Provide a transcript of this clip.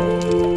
Música